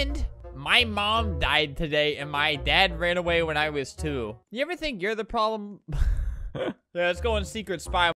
happened? My mom died today and my dad ran away when I was two. You ever think you're the problem? yeah, let's go on secret spy.